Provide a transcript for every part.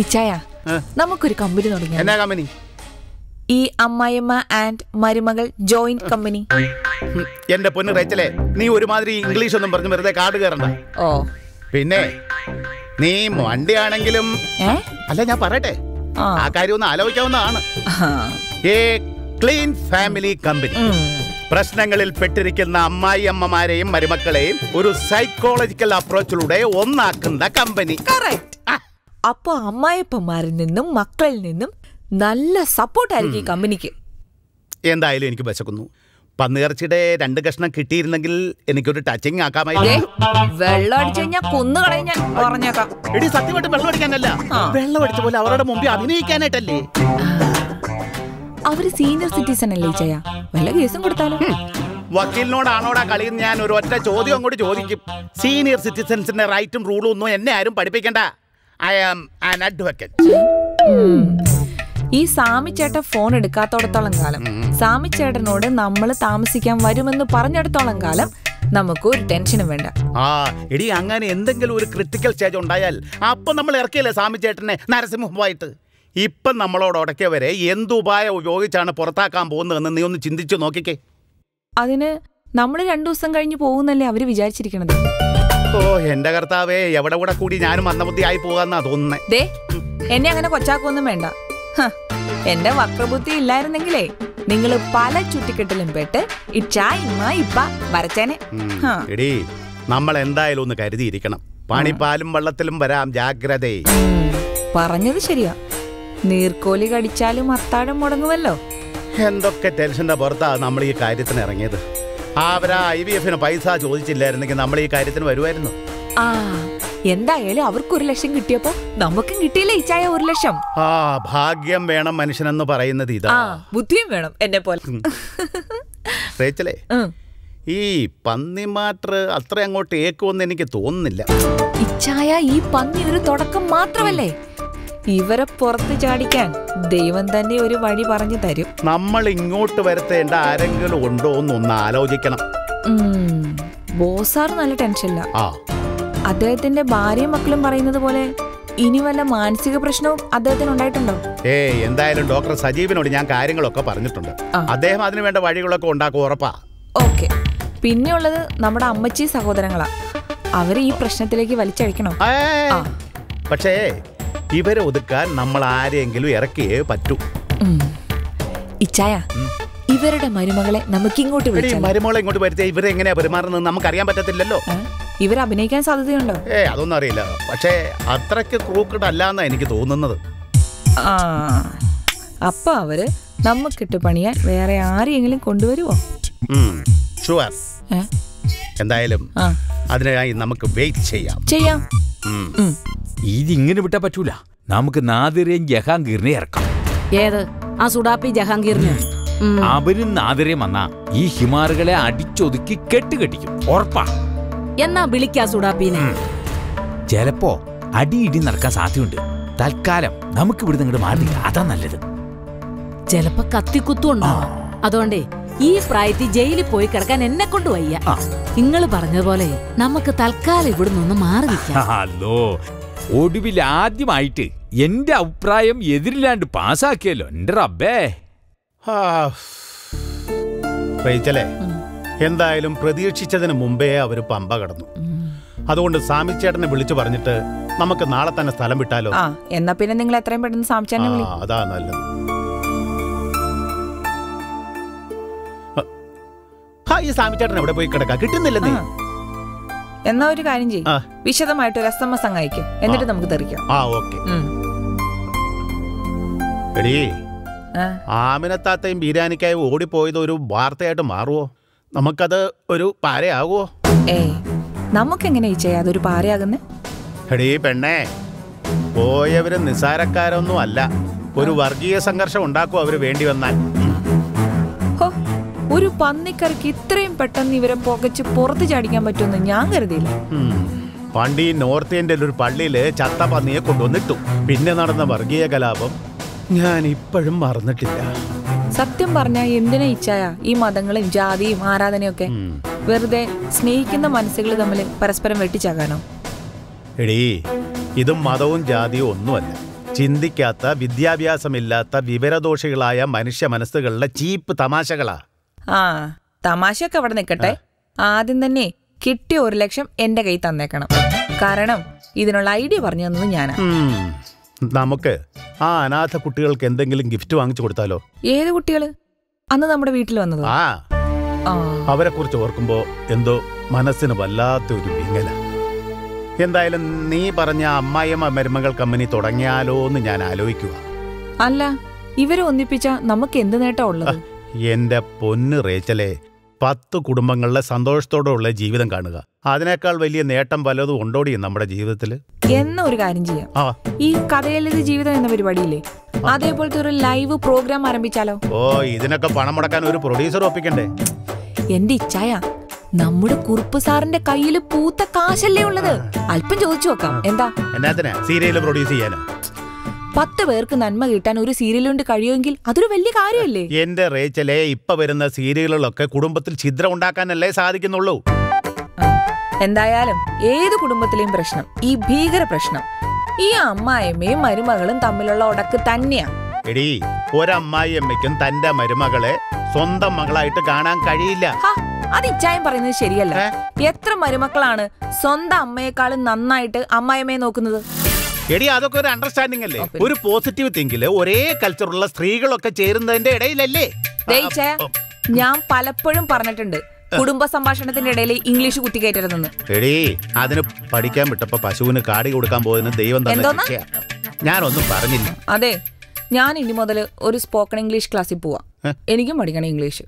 ഇച്ചായ നമുക്കൊരു കമ്പനി തുടങ്ങി എന്നാ കമ്പനി? ഈ അമ്മായിമ്മ ആൻഡ് മരുമകൾ ജോയിന്റ് കമ്പനി. എന്റെ പൊന്ന് റേച്ചലേ നീ ഒരുമാതിരി ഇംഗ്ലീഷ് ഒന്നും പറഞ്ഞു വെറുതെ കാട് കയറണ്ട. ഓ. പിന്നെ നീ വണ്ടിയാണെങ്കിലും അല്ല ഞാൻ പറയട്ടെ. ആ. കാര്യം ഒന്ന് ആലോചിക്കാവുന്നതാണ്. ഏ ക്ലീൻ ഫാമിലി കമ്പനി. പ്രശ്നങ്ങളിൽ പെട്ടിരിക്കുന്ന അമ്മായി അമ്മമാരെയും മരുമക്കളെയും ഒരു സൈക്കോളജിക്കൽ അപ്രോച്ചിലൂടെ ഒന്നാക്കുന്ന കമ്പനി. Correct. അപ്പൊ അമ്മായിപ്പന്മാരിൽ നിന്നും മക്കളിൽ നിന്നും നല്ല സപ്പോർട്ടായിരിക്കും ഈ കമ്പനിക്ക് എന്തായാലും എനിക്ക് വിശക്കുന്നു. പന്നിയിറച്ചിയുടെ രണ്ട് കഷ്ണം കിട്ടിയിരുന്നെങ്കിൽ എനിക്കൊരു ടച്ചിങ് ആക്കാമായിരുന്നു. വെള്ളം അടിച്ചു കഴിഞ്ഞാൽ കൊന്നു കളയും ഞാൻ. പറഞ്ഞേക്കാം. എടി സത്യമായിട്ട് വെള്ളം അടിക്കാനല്ല. വെള്ളം അടിച്ച പോലെ അവരുടെ മുമ്പിൽ അഭിനയിക്കാനായിട്ടല്ലേ? അവർ സീനിയർ സിറ്റിസൺ അല്ലേ ചെയ്യാ വല്ല കേസും കൊടുത്താലോ? വക്കീലിനോടാണോടാ കളി ഞാൻ ഒരു ഒറ്റ ചോദ്യം അങ്ങോട്ട് ചോദിക്കും. സീനിയർ സിറ്റിസൺസിന്റെ റൈറ്റും റൂളും ഒന്നും എന്നെ ആരും പഠിപ്പിക്കണ്ട. I am an advocate. ഈ സാമി ചേട്ടൻ ഫോൺ എടുക്കാത്തോടത്തോളം കാലം. സാമി ചേട്ടനോട് നമ്മൾ താമസിക്കാൻ വരുമെന്ന് പറഞ്ഞിടത്തോളം കാലം നമുക്ക് ഒരു ടെൻഷനും വേണ്ട. ആ എടി അങ്ങനെ എന്തെങ്കിലും ഒരു ക്രിട്ടിക്കൽ സ്റ്റേജ് ഉണ്ടായാൽ അപ്പൊ നമ്മൾ ഇറക്കിയല്ലേ സാമി ചേട്ടനെ നരസിംഹമായിട്ട് ഇപ്പം നമ്മളോട് ഉടക്കിയവരെ എന്തുപായം ഉപയോഗിച്ചാണ് പുറത്താക്കാൻ പോകുന്നതെന്ന് നീ ഒന്ന് ചിന്തിച്ചു നോക്കിക്കേ. അതിന് നമ്മൾ രണ്ടു ദിവസം കഴിഞ്ഞ് പോകുന്നല്ലേ അവർ വിചാരിച്ചിരിക്കണത്? ഓ എന്റെ കർത്താവേ എവിടെ കൂടെ കൂടി ഞാനും മന്ദബുദ്ധിയായി പോകാന്നാ തോന്നുന്നേ ദേ എന്നെ അങ്ങനെ കൊച്ചാക്കൊന്നും വേണ്ട. എന്റെ വക്രബുദ്ധി ഇല്ലായിരുന്നെങ്കിലേ നിങ്ങൾ പല ചുറ്റിക്കെട്ടിലും പെട്ട് വരച്ചേനെ. എടി നമ്മൾ എന്തായാലും ഒന്ന് കരുതിയിരിക്കണം. പണിപ്പാലും വെള്ളത്തിലും വരാം ജാഗ്രതേ. പറഞ്ഞത് ശരിയാ. നീർക്കോലി കടിച്ചാലും അത്താഴം മുടങ്ങുമല്ലോ എന്തൊക്കെ ടെൻഷന്റെ പുറത്താ നമ്മൾ ഈ കാര്യത്തിന് ഇറങ്ങിയത്. അവരാ ഐ വി എഫിന് പൈസ ചോദിച്ചില്ലായിരുന്നെങ്കിൽ നമ്മൾ ഈ കാര്യത്തിന് വരുമായിരുന്നു. ആ എന്തായാലും അവർക്ക് ഒരു ലക്ഷം കിട്ടിയപ്പോ നമുക്കും കിട്ടിയില്ലേ ഇച്ചായ ഒരു ലക്ഷം? ആ ഭാഗ്യം വേണം മനുഷ്യനെന്ന് പറയുന്നത് ഇതാ. ബുദ്ധിയും വേണം എന്നെ പോലെ. റേച്ചലേ. ഈ പന്നിമാറ്റർ അത്ര അങ്ങോട്ട് ഏക്കുമെന്ന് എനിക്ക് തോന്നുന്നില്ല. ഇച്ചായ ഈ പന്നി ഒരു തുടക്കം മാത്രമല്ലേ? ഇവരെ പുറത്ത് ചാടിക്കാൻ ദൈവം തന്നെ ഒരു വഴി പറഞ്ഞു തരും. നമ്മൾ ഇങ്ങോട്ട് വരുത്തേണ്ട ആരെങ്കിലും ഉണ്ടോ എന്നൊന്ന് ആലോചിക്കണം. ബോസാർ നല്ല ടെൻഷനില്ല അദ്ദേഹത്തിന്റെ ഭാര്യയും മക്കളും പറയുന്നത് പോലെ ഇനി വല്ല മാനസിക പ്രശ്നവും അദ്ദേഹത്തിന് ഉണ്ടായിട്ടുണ്ടോ? ഏ എന്തായാലും ഡോക്ടർ സജീവിനോട് ഞാൻ കാര്യങ്ങളൊക്കെ പറഞ്ഞിട്ടുണ്ട്. അദ്ദേഹം അതിന് വേണ്ട വഴികളൊക്കെ ഉണ്ടാക്കും ഉറപ്പാ. ഓക്കെ. പിന്നെയുള്ളത് നമ്മുടെ അമ്മച്ചി സഹോദരങ്ങളാ. അവർ ഈ പ്രശ്നത്തിലേക്ക് വലിച്ചഴിക്കണോ? പക്ഷേ ഇവരെ ഒതുക്കാൻ നമ്മൾ ആരെങ്കിലും ഇറക്കിയേ പറ്റൂ. ഇച്ചായ ഇവരുടെ മരുമകളെ നമുക്ക് ഇങ്ങോട്ട് എടി, മരുമകളെ ഇങ്ങോട്ട് വരുത്തിയ ഇവരെ എങ്ങനെയാ പെരുമാറുന്നത് നമുക്ക് അറിയാൻ പറ്റത്തില്ലല്ലോ? ഇവർ അഭിനയിക്കാൻ സാധ്യതയുണ്ടോ? ഏ അതൊന്നും അറിയില്ല. പക്ഷേ അത്രയ്ക്ക് ക്രൂക്കഡ് അല്ലാന്നാ എനിക്ക് തോന്നുന്നത്. അപ്പൊ അവർ നമുക്കിട്ട് പണിയാൻ വേറെ ആരെയെങ്കിലും കൊണ്ടുവരുവോ? ഷുവർ എന്തായാലും അതിനായി നമുക്ക് വെയിറ്റ് ചെയ്യാം. ചെയ്യാം. ഇതിങ്ങനെ വിട്ടാ പറ്റൂല. നമുക്ക് നാദിറേയും ജഹാംഗീറിനെ ഇറക്കാം. ഏത്? ആ സുഡാപ്പി ജഹാംഗീറിന്. അവരും നാദിറേയും വന്നാ ഈ ഹിമാറുകളെ അടിച്ചൊതുക്കി കെട്ടുകെട്ടിക്കും. ഉറപ്പാ. എന്നാ വിളിക്കാ സുഡാപ്പീനെ? ചിലപ്പോ അടിയിടി നടക്കാൻ സാധ്യതയുണ്ട്. തൽക്കാലം നമുക്ക് ഇവിടുന്ന് ഇങ്ങോട്ട് മാറില്ല അതാ നല്ലത്. ചെലപ്പോ കത്തിക്കുത്തുണ്ടോ? അതുകൊണ്ടേ ഈ പ്രായത്തിൽ ജയിലിൽ പോയി കിടക്കാൻ എന്നെ കൊണ്ട് വയ്യ. നിങ്ങൾ പറഞ്ഞതുപോലെ നമുക്ക് തൽക്കാലം ഇവിടുന്ന് നിന്ന് മാറി നിൽക്കാം. ഒടുവിൽ ആദ്യമായിട്ട് എന്റെ അഭിപ്രായം എതിരില്ലാണ്ട് പാസ്സാക്കിയല്ലോ എന്റെ റബ്ബേ. റേച്ചലേ എന്തായാലും പ്രതീക്ഷിച്ചതിന് മുമ്പേ അവർ പമ്പ കടന്നു. അതുകൊണ്ട് സാമിച്ചേട്ടനെ വിളിച്ചു പറഞ്ഞിട്ട് നമുക്ക് നാളെ തന്നെ സ്ഥലം വിട്ടാലോ? ആ എന്നാ പിന്നെ നിങ്ങൾ എത്രയും പെട്ടെന്ന് ആ, അതാ നല്ലത്. ഈ സാമിച്ചേട്ടൻ എവിടെ പോയി കിടക്കാ? കിട്ടുന്നില്ലേ നീ ആ. എന്നാ ഒരു കാര്യം ചെയ്യും. വിശദമായിട്ട് ഒരു എസ് എം എസ് അങ്ങ് അയക്കും. എന്നിട്ട് നമുക്ക് തെറിക്കാം. ആ ഓക്കെ. എടീ. ആമിനത്താത്തയും ബിരിയാണിക്കായി ഓടിപ്പോയത് ഒരു വാർത്തയായിട്ട് മാറുമോ നമുക്കത് ഒരു പാരയാകുമോ ഏയ് നമുക്കെങ്ങനെ ഈ ചെയ്യാതെ ഒരു പാരയാകുന്നേ? എടീ പെണ്ണേ. പോയവര് നിസാരക്കാരൊന്നും അല്ല. ഒരു വർഗീയ സംഘർഷം ഉണ്ടാക്കും അവർ വേണ്ടി വന്നാൽ. ഒരു പന്നിക്കറിക്ക് ഇത്രയും പെട്ടെന്ന് ഇവരെ പുകച്ച് പുറത്ത് ചാടിക്കാൻ പറ്റുമെന്ന് ഞാൻ കരുതിയില്ല. പണ്ട് ഈ നോർത്ത് ഇന്ത്യയിൽ ഒരു പള്ളിയിൽ ചത്ത പന്നിയെ കൊണ്ടുവന്നിട്ടു പിന്നെ നടന്ന വർഗീയ കലാപം ഞാൻ ഇപ്പോഴും മറന്നിട്ടില്ല. സത്യം പറഞ്ഞാൽ എന്തിനാ ഇച്ഛായ ഈ മതങ്ങളും ജാതിയും ആരാധനയൊക്കെ ഒക്കെ വെറുതെ സ്നേഹിക്കുന്ന മനസ്സുകൾ തമ്മിൽ പരസ്പരം വെട്ടിച്ചാകാനോ? എടീ ഇതും മതവും ജാതിയും ഒന്നുമല്ല. ചിന്തിക്കാത്ത വിദ്യാഭ്യാസമില്ലാത്ത വിവരദോഷികളായ മനുഷ്യ മനസ്സുകളുടെ ചീപ്പ് തമാശകളാ. ആ തമാശയൊക്കെ അവിടെ നിൽക്കട്ടെ ആദ്യം തന്നെ കിട്ടിയ ഒരു ലക്ഷം എന്റെ കൈ തന്നേക്കണം. കാരണം ഇതിനുള്ള ഐഡിയ പറഞ്ഞു തന്നത് ഞാനാ. നമുക്ക് ആ അനാഥ കുട്ടികൾക്ക് എന്തെങ്കിലും ഗിഫ്റ്റ് വാങ്ങിച്ചു കൊടുത്താലോ? ഏത് കുട്ടികൾ? അന്ന് നമ്മുടെ വീട്ടിൽ വന്നത്. അവരെ കുറിച്ച് ഓർക്കുമ്പോ എന്തോ മനസ്സിന് വല്ലാത്തൊരു വിങ്ങല. എന്തായാലും നീ പറഞ്ഞ അമ്മായിയമ്മ മരുമകൾ കമ്പനി തുടങ്ങിയാലോ എന്ന് ഞാൻ ആലോചിക്കുക അല്ല ഇവരെ ഒന്നിപ്പിച്ച നമുക്ക് എന്ത് നേട്ടാ എന്റെ പൊന്ന് റേച്ചലെ പത്ത് കുടുംബങ്ങളിലെ സന്തോഷത്തോടെ ഉള്ള ജീവിതം കാണുക. അതിനേക്കാൾ വലിയ നേട്ടം പലതും ഉണ്ടോടി നമ്മുടെ ജീവിതത്തിൽ എന്ന ഒരു കാര്യം ചെയ്യാം. ഈ കഥയിലത് ജീവിതം എന്ന പരിപാടിയില്ലേ? അതേപോലത്തെ ഒരു ലൈവ് പ്രോഗ്രാം ആരംഭിച്ചാലോ? ഓ ഇതിനൊക്കെ പണം മുടക്കാൻ ഒരു പ്രൊഡ്യൂസർ ഒപ്പിക്കണ്ടേ? എന്റെ ഇച്ഛായ നമ്മുടെ കുറുപ്പ് സാറിന്റെ കയ്യിൽ പൂത്ത കാശല്ലേ ഉള്ളത്? അല്പം ചോദിച്ചു നോക്കാം. എന്താ? എന്നാ സീരിയൽ പ്രൊഡ്യൂസ് ചെയ്യാനോ? പത്ത് പേർക്ക് നന്മ കിട്ടാൻ ഒരു സീരിയൽ കൊണ്ട് കഴിയുമെങ്കിൽ അതൊരു വലിയ കാര്യമല്ലേ? എന്റെ റേച്ചലെ ഇപ്പൊ വരുന്ന സീരിയലുകളൊക്കെ കുടുംബത്തിൽ ഛിദ്രം ഉണ്ടാക്കാനല്ലേ സാധിക്കുന്നുള്ളൂ. എന്തായാലും ഏത് കുടുംബത്തിലെയും പ്രശ്നം? ഈ ഭീകര പ്രശ്നം. ഈ അമ്മായിയമ്മയും മരുമകളും തമ്മിലുള്ള ഉടക്ക് തന്നെയാ. എടീ ഒരമ്മായിയമ്മയ്ക്കും തന്റെ മരുമകളെ സ്വന്തം മകളായിട്ട് കാണാൻ കഴിയില്ല. അത് ഇച്ചായം പറയുന്നത് ശരിയല്ല. എത്ര മരുമക്കളാണ് സ്വന്തം അമ്മയെക്കാളും നന്നായിട്ട് അമ്മായിയമ്മയെ നോക്കുന്നത്? എടി അതൊക്കെ ഒരു അണ്ടർസ്റ്റാൻഡിംഗ് അല്ലേ? ഒരു പോസിറ്റീവ് തിങ്കിൽ ഒരേ കൾച്ചറുള്ള സ്ത്രീകളൊക്കെ ചേരുന്നതിന്റെ ഇടയിലല്ലേ? ഞാൻ പലപ്പോഴും പറഞ്ഞിട്ടുണ്ട് കുടുംബ സംഭാഷണത്തിന്റെ ഇടയിൽ ഇംഗ്ലീഷ് കുത്തിക്കയറ്റരുതെന്ന് എടീ അതിന് പഠിക്കാൻ വിട്ടപ്പോ പശുവിന് കാടി കൊടുക്കാൻ പോയതിന് ദൈവം തന്നെ ഞാനൊന്നും പറഞ്ഞില്ല. അതെ ഞാൻ ഇനി മുതൽ ഒരു സ്പോക്കൺ ഇംഗ്ലീഷ് ക്ലാസ്സിൽ പോവാം. എനിക്കും പഠിക്കണം ഇംഗ്ലീഷ്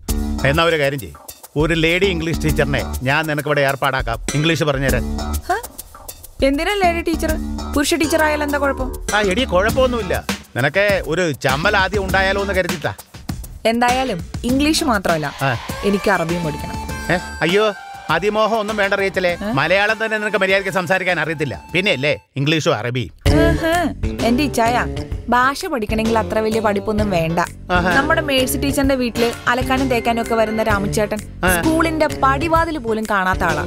എന്നാ ഒരു കാര്യം ചെയ്യും. ഒരു ലേഡി ഇംഗ്ലീഷ് ടീച്ചറിനെ ഞാൻ നിനക്ക് ഇവിടെ ഏർപ്പാടാക്കാം. ഇംഗ്ലീഷ് പറഞ്ഞുതരാൻ? എന്തിനാ ലേഡി ടീച്ചർ പുരുഷ ടീച്ചർ ആയാലും എന്താ കുഴപ്പം? ആ എടി കുഴപ്പമൊന്നുമില്ല. നിനക്ക് ഒരു ചമ്മൽ ആദ്യം ഉണ്ടായാലോ എന്ന് കരുതിട്ടാ എന്തായാലും ഇംഗ്ലീഷ് മാത്രമല്ല എനിക്ക് അറബിയും പഠിക്കണം. അയ്യോ അതിമോഹം ഒന്നും വേണ്ട അറിയത്തില്ലേ മലയാളം തന്നെ നിനക്ക് മര്യാദയ്ക്ക് സംസാരിക്കാൻ അറിയത്തില്ല. പിന്നെ അല്ലേ ഇംഗ്ലീഷും അറബി. എന്റെ ഇച്ചായ ഭാഷ പഠിക്കണമെങ്കിൽ അത്ര വലിയ പഠിപ്പൊന്നും വേണ്ട. നമ്മുടെ മേഴ്സി ടീച്ചറിന്റെ വീട്ടിൽ അലക്കാനും തേക്കാനും ഒക്കെ വരുന്ന രാമചേട്ടൻ സ്കൂളിന്റെ പടിവാതിൽ പോലും കാണാത്ത ആളാ.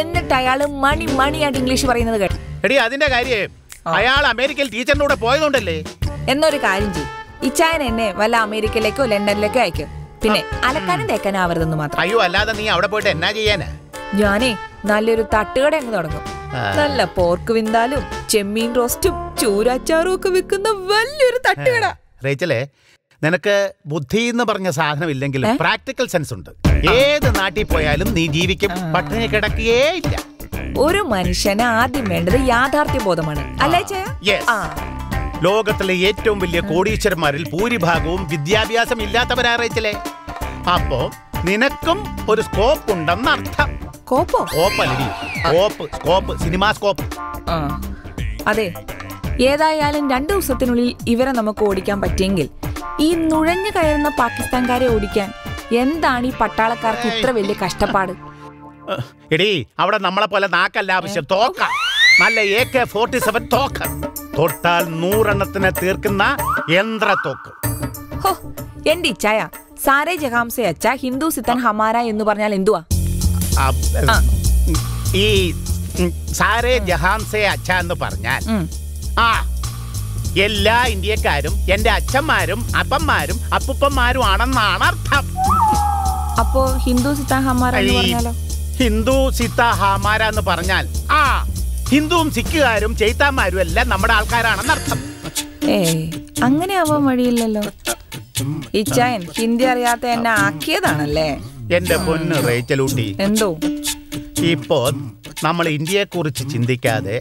എന്നിട്ട് അയാൾ മണി മണിയായിട്ട് ഇംഗ്ലീഷ് പറയുന്നത് കേട്ടു എടി അതിന്റെ കാര്യം അയാൾ അമേരിക്കയിൽ ടീച്ചറിന്റെ കൂടെ പോയതുകൊണ്ടല്ലേ? എന്നൊരു കാര്യം ചെയ്യും. ഇച്ചായൻ എന്നെ വല്ല അമേരിക്കയിലേക്കോ ലണ്ടനിലേക്കോ അയക്കും. പിന്നെ അലക്കാനും തേക്കാനും ആവരുതെന്ന് മാത്രം. അയ്യോ അല്ലാതെ നീ അവിടെ പോയിട്ട് എന്നാ ചെയ്യാനാ? ഞാനേ നല്ലൊരു തട്ടുകട അങ്ങ് തുടങ്ങും. നല്ല പോർക്ക് വിന്താലും ചെമ്മീൻ റോസ്റ്റും ചൂരാച്ചാറും ഒക്കെ വിൽക്കുന്ന വലിയൊരു തട്ടുകട. റേച്ചലേ നിനക്ക് ബുദ്ധി എന്ന് പറഞ്ഞ സാധനം ഇല്ലെങ്കിലും പ്രാക്ടിക്കൽ സെൻസ് ഉണ്ട് ഏത് നാട്ടിൽ പോയാലും നീ ജീവിക്കും. പട്ടിണി കിടക്കുകയേ ഇല്ല. ഒരു മനുഷ്യന് ആദ്യം വേണ്ടത് യാഥാർത്ഥ്യ ബോധമാണ് അല്ലേ. ആ. ലോകത്തിലെ ഏറ്റവും വലിയ കോടീശ്വരന്മാരിൽ ഭൂരിഭാഗവും വിദ്യാഭ്യാസം ഇല്ലാത്തവരാ റേച്ചലേ അപ്പോ നിനക്കും ഒരു സ്കോപ്പ് ഉണ്ടെന്ന് അർത്ഥം. കോപ്പോ സ്കോപ്പ് അല്ലടി. സ്കോപ്പ് സ്കോപ്പ് സിനിമാ സ്കോപ്പ് അതെ. ഏതായാലും രണ്ടു ദിവസത്തിനുള്ളിൽ ഇവരെ നമുക്ക് ഓടിക്കാൻ പറ്റിയെങ്കിൽ ഈ നുഴഞ്ഞു കയറുന്ന പാകിസ്ഥാൻകാരെ ഓടിക്കാൻ എന്താണ് ഈ പട്ടാളക്കാർക്ക് ഇത്ര വലിയ കഷ്ടപ്പാട്? എടി അവിടെ നമ്മളെ പോലെ നാക്കല്ല ആവശ്യം. തോക്ക. നല്ല എ കെ ഫോർട്ടി സെവൻ തോക്ക്. തൊട്ടാൽ നൂറെണ്ണത്തിനെ തീർക്കുന്ന യന്ത്ര തോക്ക്. ഹോ എന്റെ ഇച്ഛായ സാരേ ജഹാംസെ അച്ച ഹിന്ദു സിത്തൻ ഹമാര എന്ന് പറഞ്ഞാൽ എന്തുവാ. ഈ സാരേ ജഹാൻ സേ അച്ഛ എന്ന് പറഞ്ഞാൽ ആ എല്ലാ ഇന്ത്യക്കാരും എന്റെ അച്ഛന്മാരും അപ്പന്മാരും അപ്പുപ്പന്മാരും ആണെന്നാണ് അർത്ഥം. അപ്പോ ഹിന്ദു സിത്തൻ ഹമാര എന്ന് പറഞ്ഞാലോ? ഹിന്ദു സിത്ത ഹാമാര എന്ന് പറഞ്ഞാൽ ആ ഹിന്ദുവും സിഖുകാരും ചെയ്ത്താന്മാരും എല്ലാം നമ്മുടെ ആൾക്കാരാണെന്ന് അർത്ഥം. ഏ അങ്ങനെ ആവാൻ വഴിയില്ലല്ലോ ഇച്ചായൻ ഹിന്ദി അറിയാത്ത എന്നെ ആക്കിയതാണല്ലേ? എന്റെ പൊന്ന് റേച്ചലൂട്ടി എന്തോ? ഇപ്പോ നമ്മൾ ഇന്ത്യയെ കുറിച്ച് ചിന്തിക്കാതെ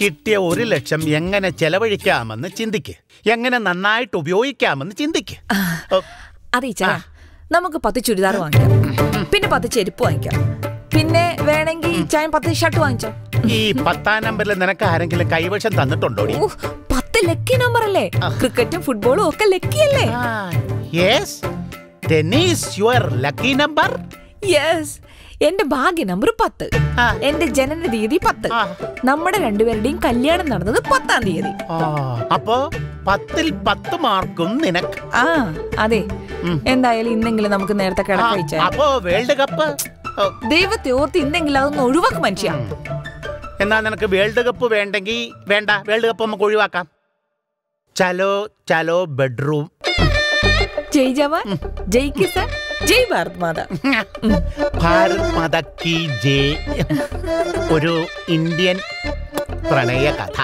കിട്ടിയ ഒരു ലക്ഷം എങ്ങനെ ചെലവഴിക്കാമെന്ന് ചിന്തിക്ക്. എങ്ങനെ നന്നായിട്ട് ഉപയോഗിക്കാമെന്ന് ചിന്തിക്ക്. അത് നമുക്ക് പത്ത് ചുരിദാർ വാങ്ങിക്കാം. പിന്നെ പത്ത് ചെരുപ്പ് വാങ്ങിക്കാം. പിന്നെ വേണമെങ്കിൽ ചായം പത്ത് ഷർട്ട് വാങ്ങിച്ചോ. ഈ പത്താം നമ്പറിൽ നിനക്ക് ആരെങ്കിലും കൈവശം തന്നിട്ടുണ്ടോ പത്ത് ലക്കി നമ്പർ അല്ലേ? ക്രിക്കറ്റും ഫുട്ബോളും ഒക്കെ ലക്കി അല്ലേ? Yes tennis your lucky number yes എന്റെ ഭാഗ്യ നമ്പർ പത്ത്. എന്റെ ജനന തീയതി പത്ത്. നമ്മുടെ രണ്ടുപേരുടെയും കല്യാണം നടന്നത് പത്താം തീയതി. അപ്പോ പത്തിൽ പത്ത് മാർക്കും നിനക്ക്. ആ അതെ. എന്തായാലും ഇന്നെങ്കിലും നമുക്ക് നേരത്തെ ആ, അപ്പോ വേൾഡ് കപ്പ്? ദൈവത്തെ ഓർത്ത് ഇന്നെങ്കിലും അതൊന്ന് ഒഴിവാക്ക് മനുഷ്യ. എന്നാ നിനക്ക് വേൾഡ് കപ്പ് വേണ്ടെങ്കിൽ വേണ്ട വേൾഡ് കപ്പ് നമുക്ക് ഒഴിവാക്കാം. ചലോ ചലോ ബെഡ്റൂം. ജയ് ജവാൻ ജയ് കിസൻ ജയ് ഭാരത് മാതാ. ഭാരത് മാതാ കി ജയ് ഒരു ഇന്ത്യൻ പ്രണയ കഥ